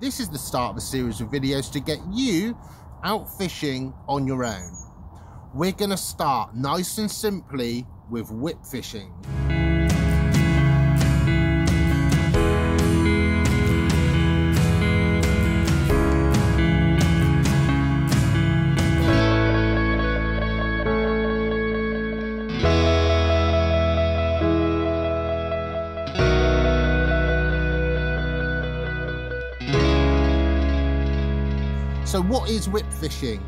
This is the start of a series of videos to get you out fishing on your own. We're going to start nice and simply with whip fishing. So what is whip fishing?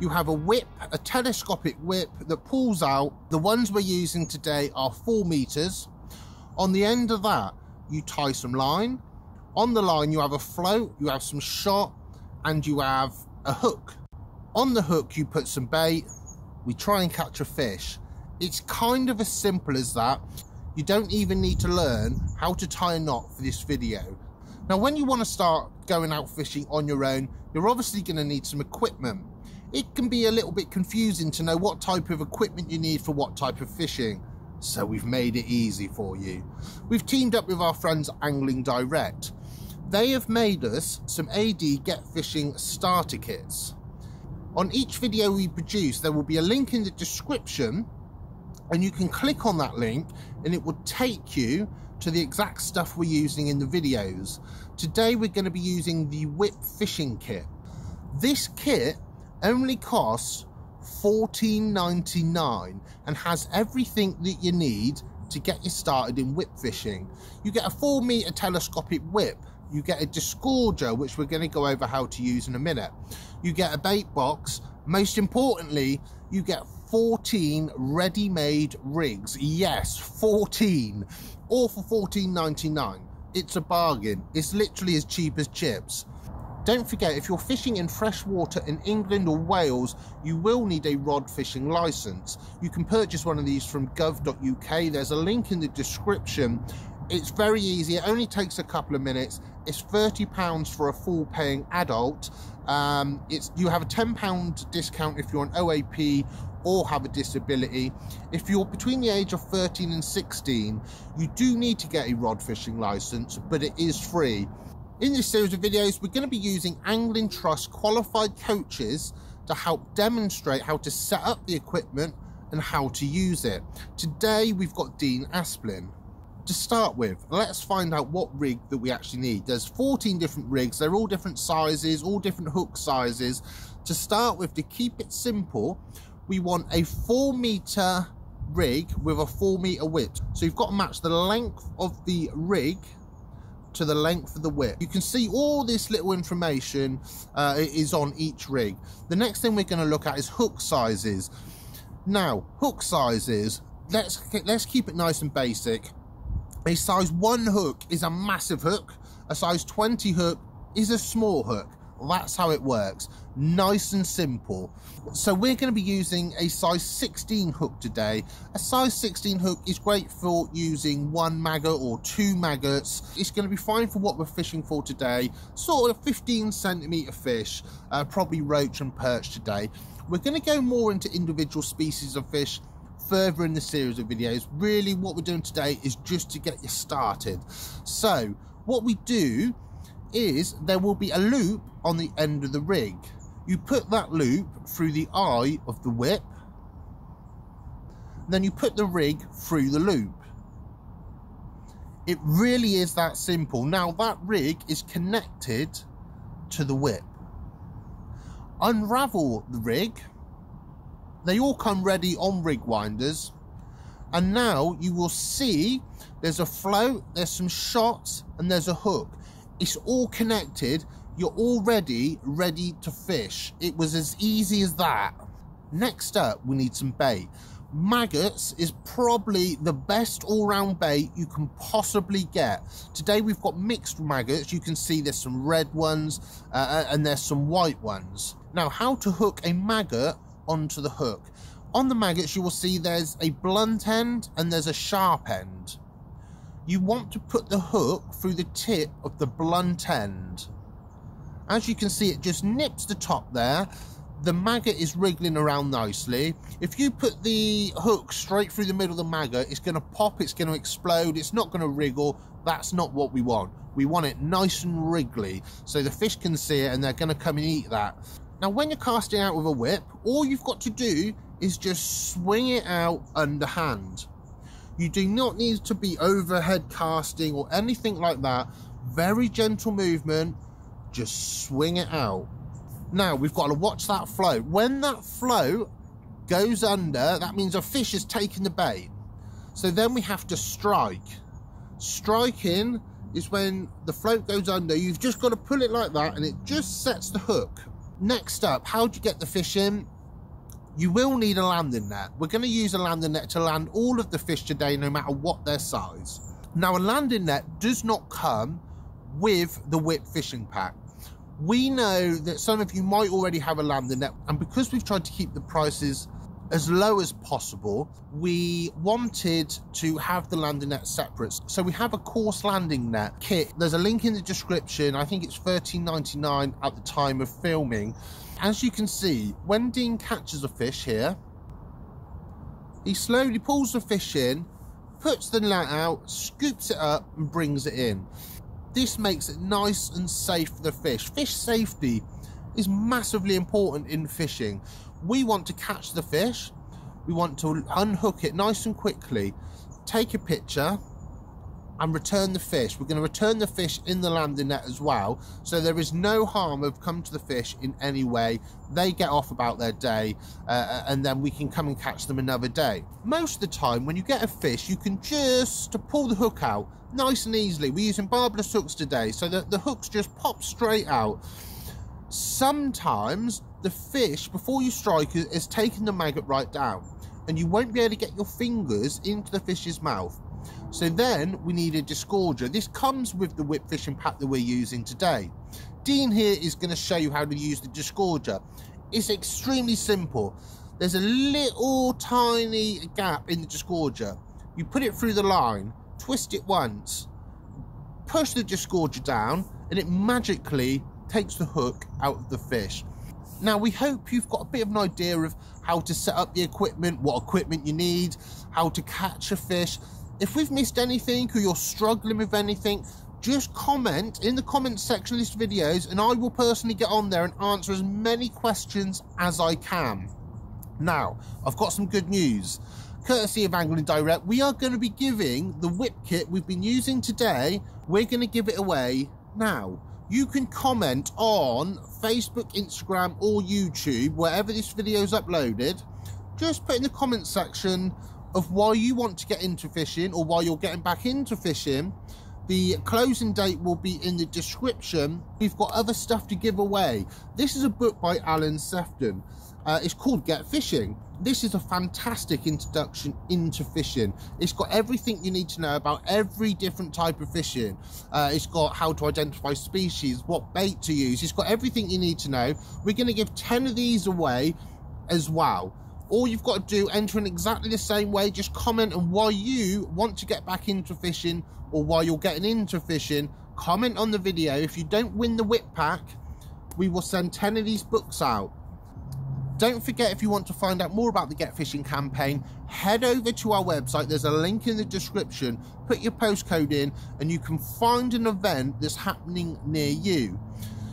You have a whip, a telescopic whip that pulls out. The ones we're using today are four meters. On the end of that, you tie some line. On the line, you have a float, you have some shot, and you have a hook. On the hook, you put some bait. We try and catch a fish. It's kind of as simple as that. You don't even need to learn how to tie a knot for this video. Now, when you want to start going out fishing on your own, you're obviously going to need some equipment. It can be a little bit confusing to know what type of equipment you need for what type of fishing. So we've made it easy for you. We've teamed up with our friends Angling Direct. They have made us some AD Get Fishing starter kits. On each video we produce, there will be a link in the description and you can click on that link and it will take you to the exact stuff we're using in the videos. Today we're going to be using the whip fishing kit. This kit only costs $14.99 and has everything that you need to get you started in whip fishing. You get a 4 meter telescopic whip, you get a disgorger which we're going to go over how to use in a minute. You get a bait box, most importantly you get 14 ready-made rigs. Yes, 14 all for $14.99. It's a bargain. It's literally as cheap as chips. Don't forget, if you're fishing in freshwater in England or Wales, you will need a rod fishing license. You can purchase one of these from gov.uk. There's a link in the description. It's very easy. It only takes a couple of minutes. It's £30 for a full paying adult. Um, it's You have a £10 discount if you're an OAP or have a disability. If you're between the age of 13 and 16, you do need to get a rod fishing license, but it is free. In this series of videos, we're going to be using Angling Trust qualified coaches to help demonstrate how to set up the equipment and how to use it. Today, we've got Dean Asplin. To start with, let's find out what rig that we actually need. There's 14 different rigs. They're all different sizes, all different hook sizes. To start with, to keep it simple, we want a four meter rig with a four meter width. So you've got to match the length of the rig to the length of the whip. You can see all this little information uh, is on each rig. The next thing we're going to look at is hook sizes. Now, hook sizes, let's, let's keep it nice and basic. A size 1 hook is a massive hook. A size 20 hook is a small hook. That's how it works. Nice and simple. So we're going to be using a size 16 hook today. A size 16 hook is great for using one maggot or two maggots. It's going to be fine for what we're fishing for today. Sort of 15 centimeter fish, uh, probably roach and perch today. We're going to go more into individual species of fish further in the series of videos. Really what we're doing today is just to get you started. So what we do is there will be a loop on the end of the rig. You put that loop through the eye of the whip, then you put the rig through the loop. It really is that simple. Now that rig is connected to the whip. Unravel the rig. They all come ready on rig winders. And now you will see there's a float, there's some shots, and there's a hook. It's all connected. You're already ready to fish. It was as easy as that. Next up, we need some bait. Maggots is probably the best all-round bait you can possibly get. Today we've got mixed maggots. You can see there's some red ones uh, uh and there's some white ones. Now, how to hook a maggot onto the hook. On the maggots, you will see there's a blunt end and there's a sharp end you want to put the hook through the tip of the blunt end. As you can see, it just nips the top there. The maggot is wriggling around nicely. If you put the hook straight through the middle of the maggot, it's going to pop, it's going to explode, it's not going to wriggle. That's not what we want. We want it nice and wriggly so the fish can see it and they're going to come and eat that. Now, when you're casting out with a whip, all you've got to do is just swing it out underhand. You do not need to be overhead casting or anything like that. Very gentle movement, just swing it out. Now, we've got to watch that float. When that float goes under, that means a fish has taken the bait. So then we have to strike. Striking is when the float goes under. You've just got to pull it like that and it just sets the hook. Next up, how do you get the fish in? You will need a landing net. We're going to use a landing net to land all of the fish today, no matter what their size. Now, a landing net does not come with the whip fishing pack. We know that some of you might already have a landing net, and because we've tried to keep the prices as low as possible, we wanted to have the landing net separate. So we have a coarse landing net kit. There's a link in the description. I think it's $13.99 at the time of filming. As you can see, when Dean catches a fish here, he slowly pulls the fish in, puts the net out, scoops it up and brings it in. This makes it nice and safe for the fish. Fish safety is massively important in fishing. We want to catch the fish. We want to unhook it nice and quickly. Take a picture and return the fish. We're going to return the fish in the landing net as well. So there is no harm of come to the fish in any way. They get off about their day uh, and then we can come and catch them another day. Most of the time when you get a fish, you can just pull the hook out nice and easily. We're using barbless hooks today so that the hooks just pop straight out. Sometimes the fish, before you strike, is taking the maggot right down and you won't be able to get your fingers into the fish's mouth. So then we need a disgorger. This comes with the whip fishing pack that we're using today. Dean here is going to show you how to use the disgorger. It's extremely simple. There's a little tiny gap in the disgorger. You put it through the line, twist it once, push the disgorger down, and it magically takes the hook out of the fish. Now, we hope you've got a bit of an idea of how to set up the equipment, what equipment you need, how to catch a fish. If we've missed anything or you're struggling with anything, just comment in the comment section of this videos and I will personally get on there and answer as many questions as I can. Now, I've got some good news. Courtesy of Angling Direct, we are going to be giving the whip kit we've been using today, we're going to give it away now you can comment on Facebook, Instagram, or YouTube, wherever this video is uploaded. Just put in the comment section of why you want to get into fishing or why you're getting back into fishing. The closing date will be in the description. We've got other stuff to give away. This is a book by Allan Sefton. Uh, it's called Get Fishing. This is a fantastic introduction into fishing. It's got everything you need to know about every different type of fishing. Uh, it's got how to identify species, what bait to use. It's got everything you need to know. We're going to give 10 of these away as well. All you've got to do, enter in exactly the same way. Just comment on why you want to get back into fishing or why you're getting into fishing. Comment on the video. If you don't win the whip pack, we will send 10 of these books out. Don't forget, if you want to find out more about the Get Fishing campaign, head over to our website. There's a link in the description. Put your postcode in and you can find an event that's happening near you.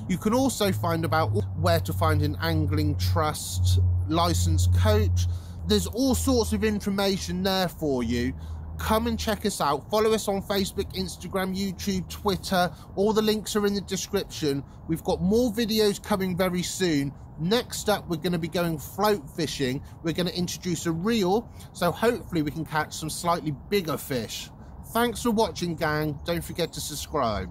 You can also find about where to find an angling trust licensed coach. There's all sorts of information there for you come and check us out follow us on facebook instagram youtube twitter all the links are in the description we've got more videos coming very soon next up we're going to be going float fishing. We're going to introduce a reel so hopefully we can catch some slightly bigger fish. Thanks for watching gang. Don't forget to subscribe